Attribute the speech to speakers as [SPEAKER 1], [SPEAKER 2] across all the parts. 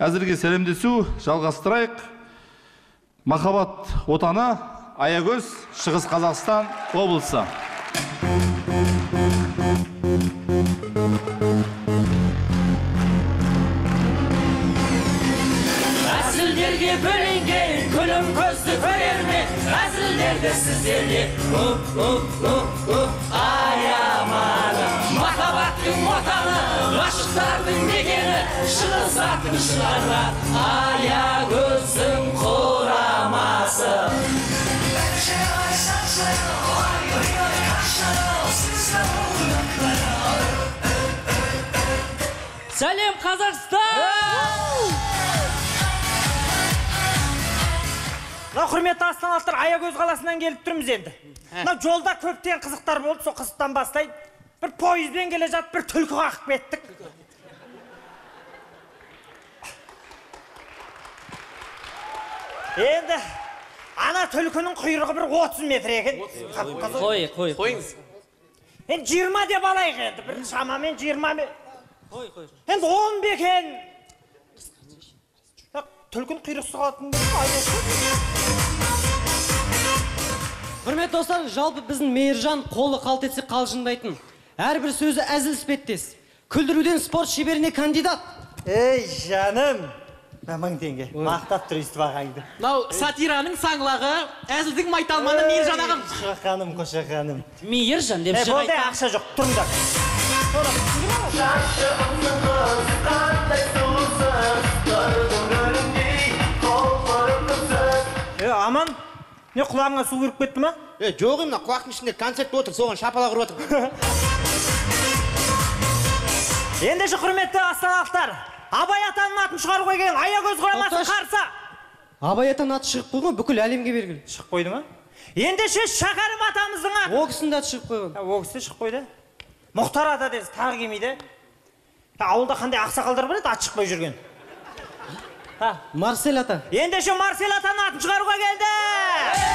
[SPEAKER 1] әзірге сәлемдесу жалғастырайық. Махаббат отаны аягөз шығыс қазақстан облысы.
[SPEAKER 2] Әзілдерге бөленген күлім көзді көрермен әзілдерді сіздерде уп уп уп уп аямады махаббаттың отаны ғашықтардың мекені шығысатын шығарға аягөздің құрамасы
[SPEAKER 3] сәлем қазақстан
[SPEAKER 4] мынау құрметті астаналықтар аягөз қаласынан келіп тұрмыз енді мынау жолда көптеген қызықтар болды сол қызықтан бастайын бір пойызбен келе жатып бір түлкі қағып кеттік енді ана түлкінің құйрығы бір 30 метр екен
[SPEAKER 3] қой қой
[SPEAKER 5] қойыңыз
[SPEAKER 4] енді жиырма деп алайық енді бір шамамен жиырма
[SPEAKER 3] қой қой
[SPEAKER 4] енді он бекен түлкінің құйрықсыз қалатын
[SPEAKER 6] құрметті достар жалпы біздің мейіржан қолы қалт етсе қалжыңдайтын әрбір сөзі әзіл іспеттес күлдіруден спорт шеберіне кандидат
[SPEAKER 4] ей жаным мың теңге мақтап тұр өйстіп ағаңды
[SPEAKER 5] мынау сатираның саңлағы әзілдің майталманы мейіржан ағам
[SPEAKER 4] қошақаным қошақаным
[SPEAKER 3] мейіржан деп
[SPEAKER 4] е
[SPEAKER 3] шыға
[SPEAKER 4] болды ақша жоқ тұрыңдар е аман не құлағыңа су кіріп кетті ма
[SPEAKER 7] е жоқ мына құлақтың ішінде концерт отыр соған шапалақ ұрып жатыр
[SPEAKER 4] ендеше құрметті астаналықтар абай атаның атын шығаруға келген аягөз құрамасы
[SPEAKER 6] Тоқташы.
[SPEAKER 4] қарсы.
[SPEAKER 6] Абай атаның аты шығып қойған бүкіл әлемге белгілі
[SPEAKER 4] шығып қойды ма? Ендеше шәкәрім атамыздың аты.
[SPEAKER 6] Ол кісінің де аты шығып қойған.
[SPEAKER 4] Ә, ол кісі шығып қойды. Мұхтар ата деді тағы келмейді. Ә, ауылда қандай ақсақалдар бар еді? Аты шықпай жүрген. Ә,
[SPEAKER 6] марсель ата.
[SPEAKER 4] Ендеше марсель атаның атын шығаруға келді.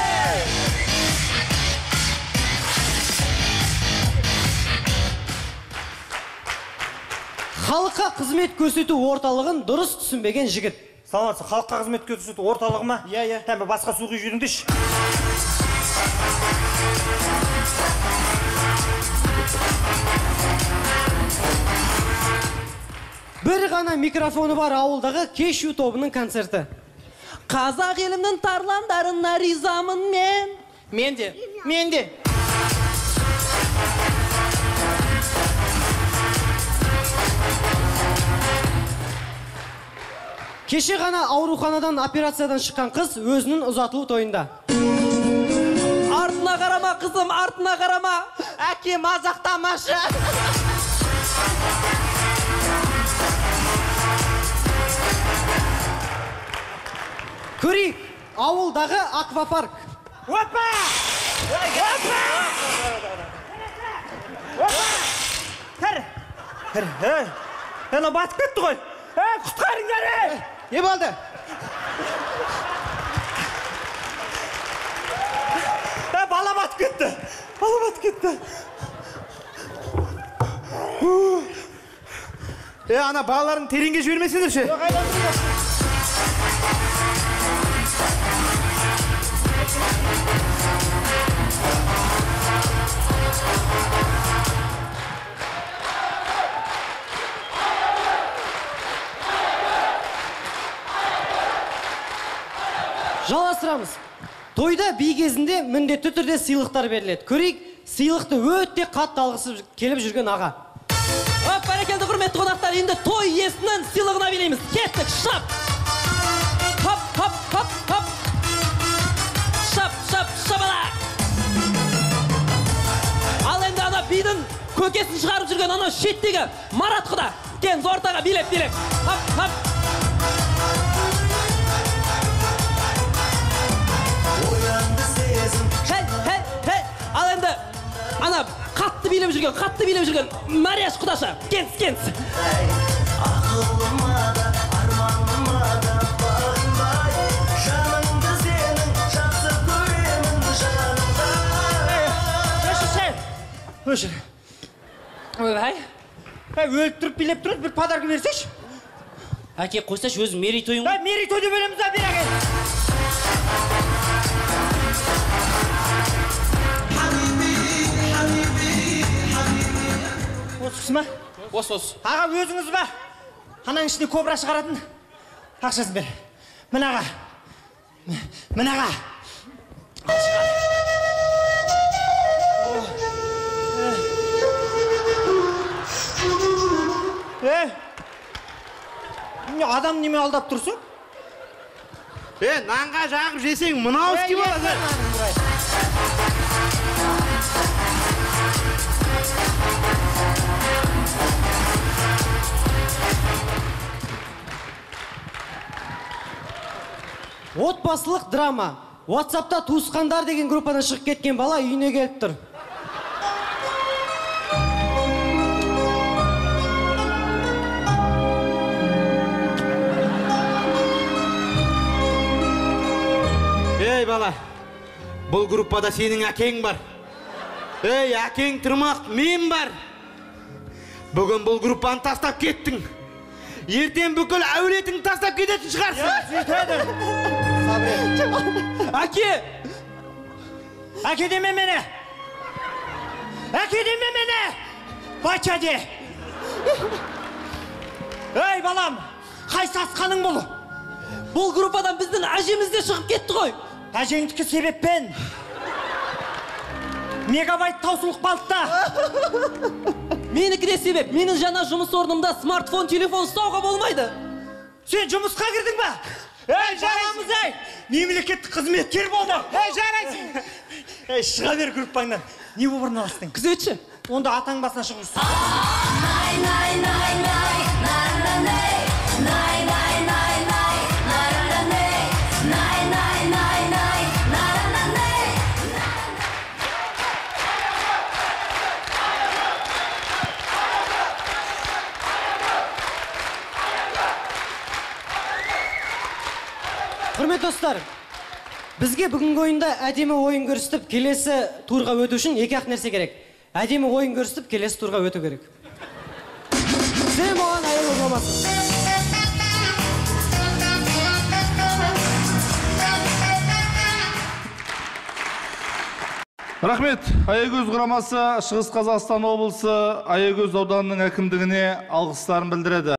[SPEAKER 6] Халыққа қызмет көрсету орталығын дұрыс түсінбеген жігіт.
[SPEAKER 4] Саламатсыз халыққа қызмет көрсету орталығы ма?
[SPEAKER 7] Иә, иә.
[SPEAKER 4] Тәмі басқа су құйып жүріңдерші
[SPEAKER 6] бір ғана микрофоны бар ауылдағы кешу тобының концерті.
[SPEAKER 5] Қазақ елімнің тарландарына ризамын мен. Мен де мен де.
[SPEAKER 6] Кеше ғана ауруханадан операциядан шыққан қыз өзінің ұзатылу тойында.
[SPEAKER 5] Артына қарама қызым артына қарама. Әке мазақтамашы
[SPEAKER 6] көрейік ауылдағы аквапарк.
[SPEAKER 4] Опа! Опа! Кір кір ей анау батып кетті ғой. Ей құтқарыңдар ей
[SPEAKER 7] не болды
[SPEAKER 4] Ә, бала батып кетті бала батып кетті
[SPEAKER 7] е ана балаларын тереңге жібермесеңдерші
[SPEAKER 6] жалғастырамыз. Тойда би кезінде міндетті түрде сыйлықтар беріледі. Көрейік сыйлықты өте қатты алғысы келіп жүрген аға.
[SPEAKER 5] Оп, бәрекелді құрметті қонақтар. Енді той иесінің сыйлығына билейміз. Кеттік шап. Хоп хоп хоп хоп. Шап шап шабала ал енді ана бидің көкесін шығарып жүрген анау шеттегі марат құда ортаға билеп билеп. Хоп хоп. Қатты билеп жүрген қатты билеп жүрген марияш құдаша келіңіз келіңіз
[SPEAKER 4] өшір.
[SPEAKER 5] Ойбай.
[SPEAKER 4] Өліп тұрып билеп тұрады бір подарка берсейші.
[SPEAKER 3] Әке қойсайшы өзің мерейтойың ғой
[SPEAKER 4] Ай, мерейтойды бөлеміз да бері әкел. Ма?
[SPEAKER 5] осы осы
[SPEAKER 4] Аға өзіңіз ба? Ананың ішінде кобра шығаратын. Ақшасын бер. Мынаға. Мынаға. Ал шығар. Е, не адам неме алдап тұрсың?
[SPEAKER 7] е нанға жағып жесең мынау істей
[SPEAKER 6] отбасылық драма. Ватсапта туысқандар деген группадан шығып кеткен бала үйіне келіп тұр.
[SPEAKER 7] Ей бала бұл группада сенің әкең бар. Ей әкең тұрмақ мен бар. Бүгін бұл группаны тастап кеттің. Ертең бүкіл әулетіңді тастап кететін шығарсың.
[SPEAKER 5] Әке
[SPEAKER 4] Әке деме мені! Әке деме мені! Бача де! Ей балам! Қай сасқаның бұл?
[SPEAKER 5] бұл группадан біздің әжеміз де шығып кетті ғой
[SPEAKER 4] Әжеңдікі себеппен. Мегабайт таусылып қалды да.
[SPEAKER 5] менікі де себеп менің жаңа жұмыс орнымда смартфон телефон ұстауға болмайды
[SPEAKER 4] Сен жұмысқа кірдің ба? Ей, жарамыз ей! Мемлекеттік қызметкер болды. Ей, жарайсың. Ей, шыға бер группаңнан. Не болып орналастың?
[SPEAKER 5] күзетші
[SPEAKER 4] Онда атаң басына шығып
[SPEAKER 6] құрметті достар. Бізге бүгінгі ойында әдемі ойын көрсетіп келесі турға өту үшін екі ақ нәрсе керек. Әдемі ойын көрсетіп келесі турға өту керек. Сен оған
[SPEAKER 1] рахмет. Аягөз құрамасы шығыс қазақстан облысы аягөз ауданының әкімдігіне алғыстарын білдіреді.